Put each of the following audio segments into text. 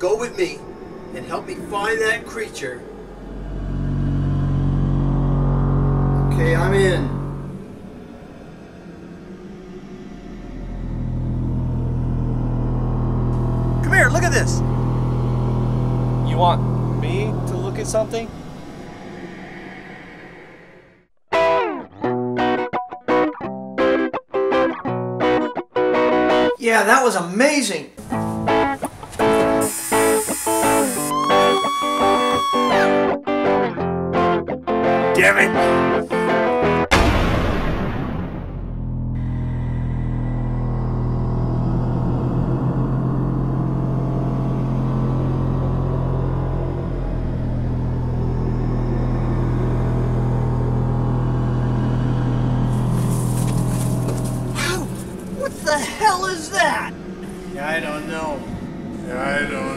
go with me and help me find that creature. Okay, I'm in. Come here, look at this. You want me to look at something? Yeah, that was amazing. Damn it! What the hell is that? I don't know. I don't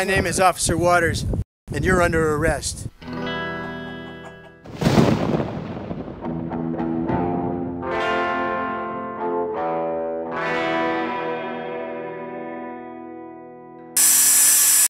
My name is Officer Waters, and you're under arrest.